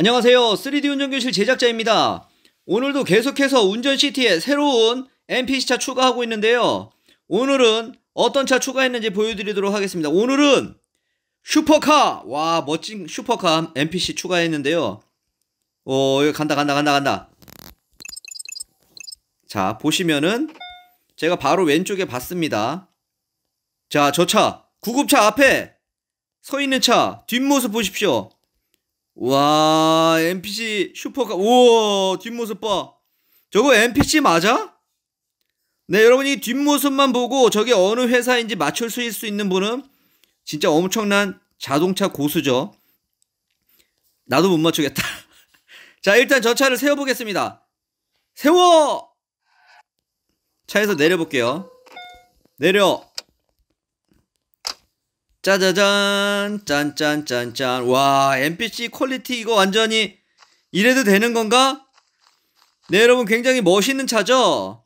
안녕하세요. 3D 운전교실 제작자입니다. 오늘도 계속해서 운전시티에 새로운 NPC차 추가하고 있는데요. 오늘은 어떤 차 추가했는지 보여드리도록 하겠습니다. 오늘은 슈퍼카! 와, 멋진 슈퍼카 NPC 추가했는데요. 오, 여기 간다, 간다, 간다, 간다. 자, 보시면은 제가 바로 왼쪽에 봤습니다. 자, 저 차, 구급차 앞에 서 있는 차, 뒷모습 보십시오. 와, NPC 슈퍼카, 우와, 뒷모습 봐. 저거 NPC 맞아? 네, 여러분이 뒷모습만 보고 저게 어느 회사인지 맞출 수 있는 분은 진짜 엄청난 자동차 고수죠. 나도 못 맞추겠다. 자, 일단 저 차를 세워보겠습니다. 세워! 차에서 내려볼게요. 내려. 짜자잔, 짠짠짠짠. 와, NPC quality 이거 완전히 이래도 되는 건가? 네, 여러분 굉장히 멋있는 차죠?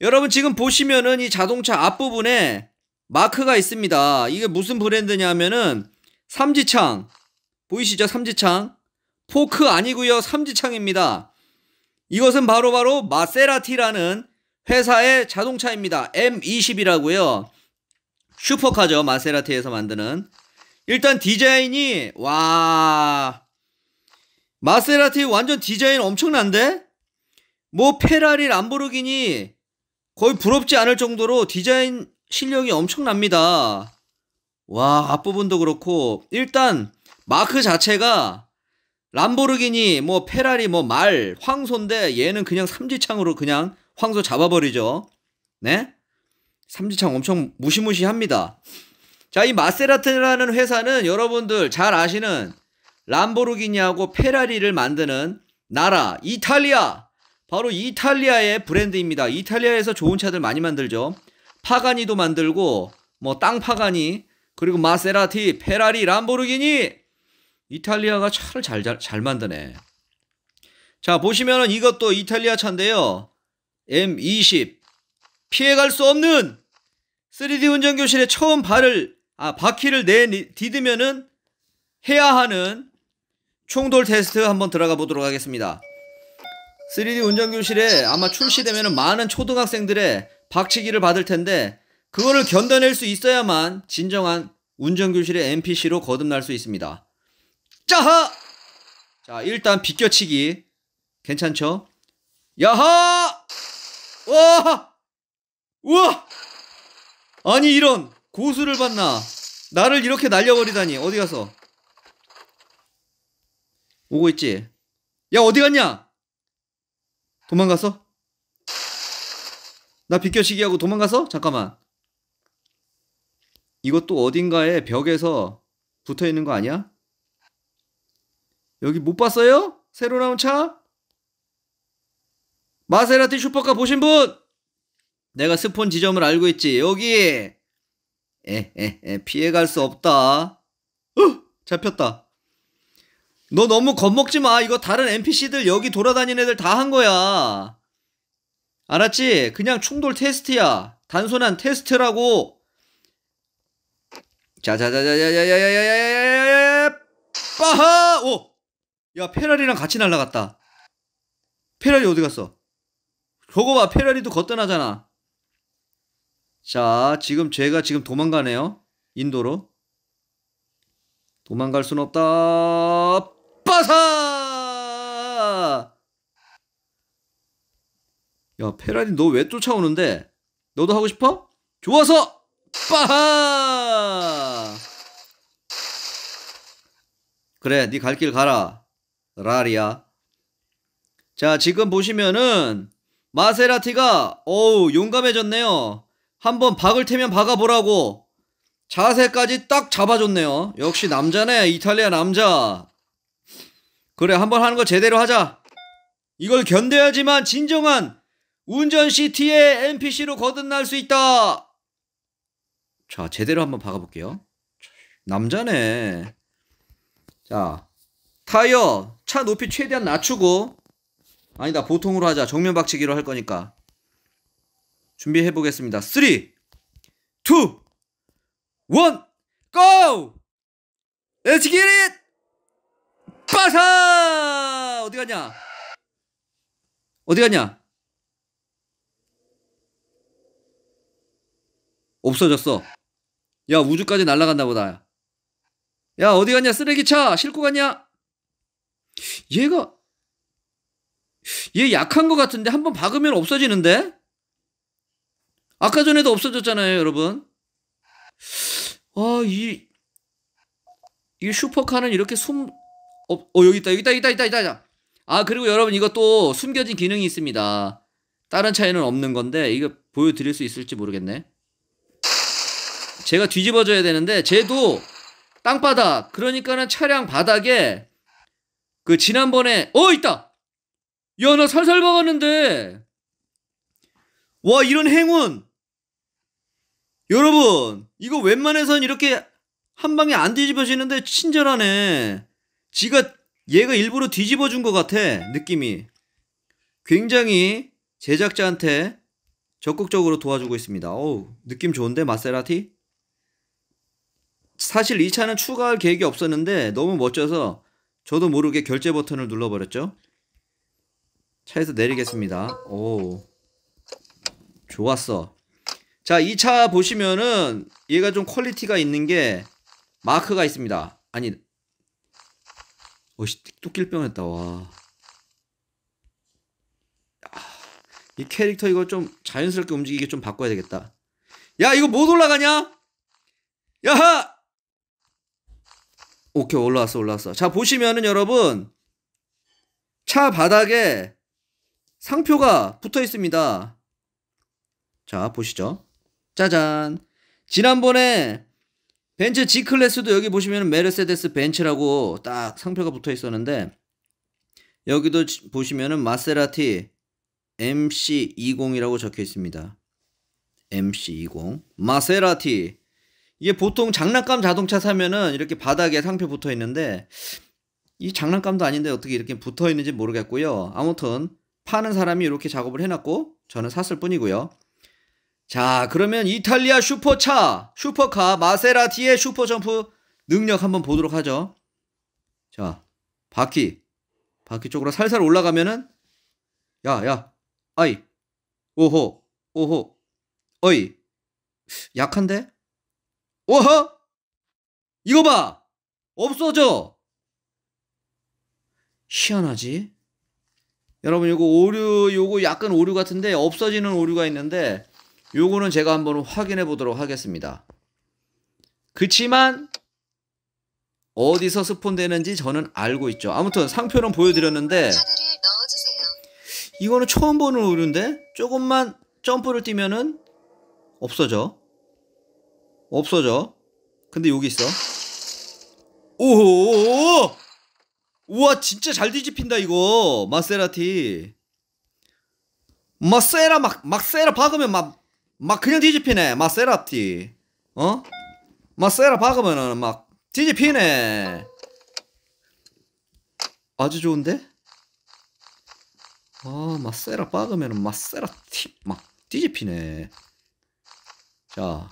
여러분 지금 보시면은 이 자동차 앞부분에 마크가 있습니다. 이게 무슨 브랜드냐면은 삼지창. 보이시죠? 삼지창. 포크 아니고요. 삼지창입니다. 이것은 바로바로 바로 마세라티라는 회사의 자동차입니다. M20이라고요. 슈퍼카죠. 마세라티에서 만드는. 일단 디자인이 와 마세라티 완전 디자인 엄청난데? 뭐 페라리 람보르기니 거의 부럽지 않을 정도로 디자인 실력이 엄청납니다. 와 앞부분도 그렇고 일단 마크 자체가 람보르기니 뭐 페라리 뭐 말 황소인데 얘는 그냥 삼지창으로 그냥 황소 잡아버리죠. 네? 삼지창 엄청 무시무시합니다. 자, 이 마세라티라는 회사는 여러분들 잘 아시는 람보르기니하고 페라리를 만드는 나라 이탈리아 바로 이탈리아의 브랜드입니다. 이탈리아에서 좋은 차들 많이 만들죠. 파가니도 만들고 뭐 땅 파가니 그리고 마세라티, 페라리, 람보르기니 이탈리아가 차를 잘, 잘, 잘 만드네. 자 보시면은 이것도 이탈리아 차인데요. M20 피해갈 수 없는 3D 운전 교실에 처음 발을 아 바퀴를 내 디디면은 해야 하는 총돌 테스트 한번 들어가 보도록 하겠습니다. 3D 운전 교실에 아마 출시되면 많은 초등학생들의 박치기를 받을 텐데 그거를 견뎌낼 수 있어야만 진정한 운전 교실의 NPC로 거듭날 수 있습니다. 짜하! 자 일단 비껴치기 괜찮죠? 야하! 와! 우와! 아니 이런 고수를 봤나? 나를 이렇게 날려버리다니 어디 가서? 오고 있지? 야 어디 갔냐? 도망갔어? 나 비껴치기 하고 도망갔어? 잠깐만. 이것도 어딘가에 벽에서 붙어 있는 거 아니야? 여기 못 봤어요? 새로 나온 차? 마세라티 슈퍼카 보신 분? 내가 스폰 지점을 알고 있지. 여기. 에에에 피해갈 수 없다. 어, 잡혔다. 너 너무 겁먹지 마. 이거 다른 NPC들 여기 돌아다니는 애들 다 한 거야. 알았지? 그냥 충돌 테스트야. 단순한 테스트라고. 자자자자자자자자자자자자 빠하! 오! 야, 페라리랑 같이 날라갔다. 페라리 어디 갔어? 저거 봐, 페라리도 걷떠나잖아. 자, 지금 제가 지금 도망가네요. 인도로. 도망갈 순 없다. 빠사! 야, 페라리 너 왜 쫓아오는데? 너도 하고 싶어? 좋아서! 빠하! 그래, 네 갈 길 가라. 라리야. 자, 지금 보시면은 마세라티가 어우 용감해졌네요. 한번 박을 테면 박아보라고 자세까지 딱 잡아줬네요. 역시 남자네. 이탈리아 남자. 그래, 한번 하는 거 제대로 하자. 이걸 견뎌야지만 진정한 운전 시티의 NPC로 거듭날 수 있다. 자, 제대로 한번 박아볼게요. 남자네. 자, 타이어, 차 높이 최대한 낮추고. 아니다, 보통으로 하자. 정면 박치기로 할 거니까. 준비해 보겠습니다. 3, 2, 1, GO! Let's get it! 빠사! 어디 갔냐? 어디 갔냐? 없어졌어. 야, 우주까지 날아갔나 보다. 야, 어디 갔냐? 쓰레기차! 싣고 갔냐? 얘가, 얘 약한 것 같은데 한 번 박으면 없어지는데? 아까 전에도 없어졌잖아요, 여러분. 아, 이, 이 슈퍼카는 이렇게 숨, 어, 어, 여기 있다, 여기 있다, 있다, 있다, 있다, 있다. 아, 그리고 여러분 이것도 숨겨진 기능이 있습니다. 다른 차에는 없는 건데, 이거 보여드릴 수 있을지 모르겠네. 제가 뒤집어줘야 되는데, 쟤도 땅바닥, 그러니까는 차량 바닥에 그 지난번에, 어, 있다! 야, 나 살살 박았는데! 와, 이런 행운! 여러분, 이거 웬만해선 이렇게 한 방에 안 뒤집어지는데 친절하네. 지가 얘가 일부러 뒤집어 준 것 같아. 느낌이. 굉장히 제작자한테 적극적으로 도와주고 있습니다. 어우, 느낌 좋은데 마세라티? 사실 이 차는 추가할 계획이 없었는데 너무 멋져서 저도 모르게 결제 버튼을 눌러버렸죠. 차에서 내리겠습니다. 오, 좋았어. 자, 이 차 보시면은 얘가 좀 quality가 있는 게 마크가 있습니다. 아니, 어씨, 뚝길 뻔했다, 와. 아, 이 캐릭터 이거 좀 자연스럽게 움직이게 좀 바꿔야 되겠다. 야, 이거 못 올라가냐? 야하! 오케이, 올라왔어, 올라왔어. 자, 보시면은 여러분, 차 바닥에 상표가 붙어 있습니다. 자, 보시죠. 짜잔. 지난번에 벤츠 G클래스도 여기 보시면 메르세데스 벤츠라고 딱 상표가 붙어 있었는데 여기도 보시면은 마세라티 MC20이라고 적혀 있습니다. MC20 마세라티 이게 보통 장난감 자동차 사면은 이렇게 바닥에 상표 붙어 있는데 이 장난감도 아닌데 어떻게 이렇게 붙어 있는지 모르겠고요. 아무튼 파는 사람이 이렇게 작업을 해놨고 저는 샀을 뿐이고요. 자, 그러면 이탈리아 슈퍼차, 슈퍼카, 마세라티의 슈퍼점프 능력 한번 보도록 하죠. 자, 바퀴. 바퀴 쪽으로 살살 올라가면은, 야, 야, 아이, 오호, 오호, 어이. 약한데? 오호! 이거 봐! 없어져! 희한하지? 여러분, 요거 오류, 요거 약간 오류 같은데, 없어지는 오류가 있는데, 요거는 제가 한번 확인해 보도록 하겠습니다. 그치만 어디서 스폰되는지 저는 알고 있죠. 아무튼 상표는 보여드렸는데 이거는 처음 보는 오류인데 조금만 점프를 뛰면은 없어져. 없어져. 근데 여기 있어. 오호! 우와 진짜 잘 뒤집힌다 이거 마세라티. 마세라 막 막세라 박으면 막 막 그냥 뒤집히네. 마세라티. 어? 마세라 박으면은 막 뒤집히네. 아주 좋은데? 아 마세라 박으면은 마세라티 막 뒤집히네. 자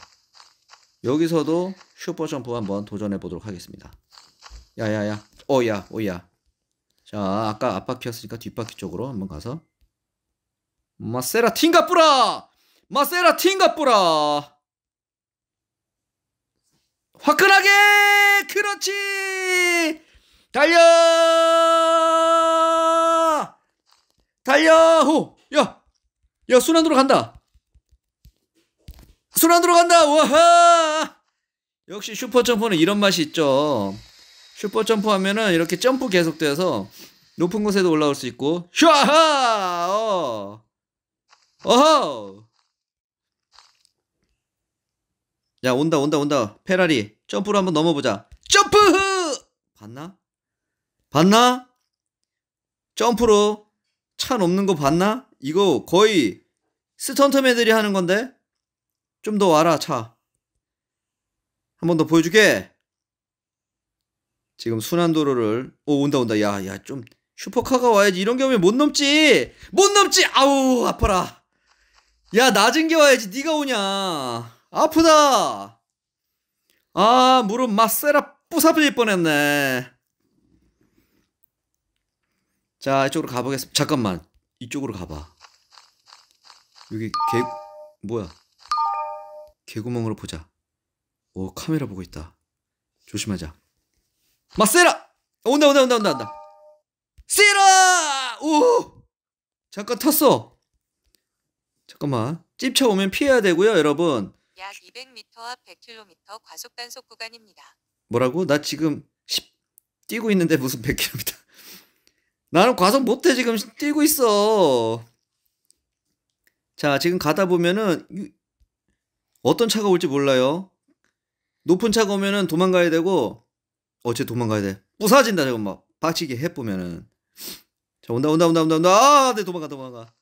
여기서도 슈퍼점프 한번 도전해 보도록 하겠습니다. 야야야. 오야 오야. 자 아까 앞바퀴 였으니까 뒷바퀴 쪽으로 한번 가서. 마세라 팅가 뿌라 마세라 팅가뿌라. 화끈하게 그렇지 달려! 달려! 호 야, 야 순환으로 간다. 순환으로 간다! 와하! 역시 슈퍼점프는 이런 맛이 있죠. 슈퍼점프 하면은 이렇게 점프 계속돼서 높은 곳에도 올라올 수 있고. 슈아하! 어. 어허 야 온다 온다 온다. 페라리 점프로 한번 넘어보자. 점프! 봤나? 봤나? 점프로 차 넘는 거 봤나? 이거 거의 스턴트맨들이 하는 건데? 좀 더 와라 차. 한 번 더 보여주게. 지금 순환도로를 오 온다 온다. 야 야 좀 슈퍼카가 와야지. 이런 경우에 못 넘지! 못 넘지! 아우 아파라. 야 낮은 게 와야지. 네가 오냐 아프다. 아, 무릎 마세라 부사질 뻔했네. 자, 이쪽으로 가보겠습니다. 잠깐만. 이쪽으로 가봐. 여기 개, 뭐야. 개구멍으로 보자. 오, 카메라 보고 있다. 조심하자. 마세라! 온다, 온다, 온다, 온다, 온다. 세라! 오! 잠깐 탔어. 잠깐만. 찝차 오면 피해야 되고요, 여러분. 약 200m 앞 100km 과속 단속 구간입니다. 뭐라고? 나 지금 10 뛰고 있는데 무슨 100km. 나는 과속 못해 지금 뛰고 있어. 자, 지금 가다 보면은 이- 어떤 차가 올지 몰라요. 높은 차가 오면은 도망가야 되고 어째 도망가야 돼. 부사진다 저거 막 박치기 해 보면은. 자, 온다 온다 온다 온다 온다. 아, 네 도망가 도망가.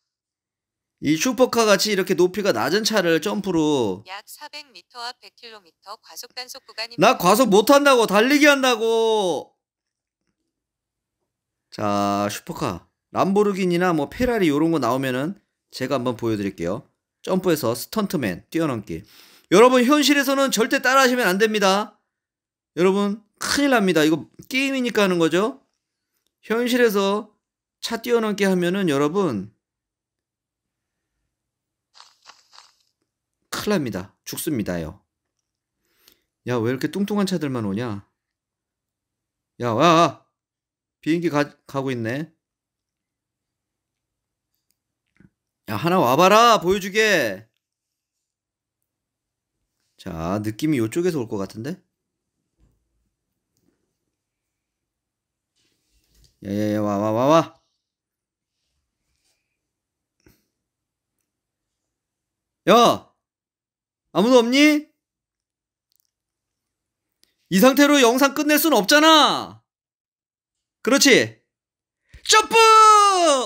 이 슈퍼카 같이 이렇게 높이가 낮은 차를 점프로 약 400m 앞 100km 과속 단속 구간입니다. 나 과속 못 한다고 달리기 한다고. 자 슈퍼카 람보르기니나 뭐 페라리 요런 거 나오면은 제가 한번 보여 드릴게요. 점프해서 스턴트맨 뛰어넘기. 여러분 현실에서는 절대 따라하시면 안 됩니다. 여러분 큰일 납니다. 이거 게임이니까 하는 거죠. 현실에서 차 뛰어넘기 하면은 여러분 큰일 납니다. 죽습니다요. 야, 왜 이렇게 뚱뚱한 차들만 오냐? 야, 와, 와. 비행기 가, 가고 있네. 야, 하나 와봐라. 보여주게. 자, 느낌이 이쪽에서 올 것 같은데? 야, 야, 야, 와, 와, 와, 와. 야! 아무도 없니? 이 상태로 영상 끝낼 순 없잖아. 그렇지. 점프!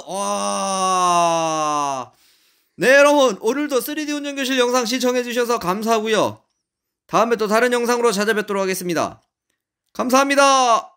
와. 네, 여러분. 오늘도 3D 운전교실 영상 시청해주셔서 감사하고요 다음에 또 다른 영상으로 찾아뵙도록 하겠습니다. 감사합니다.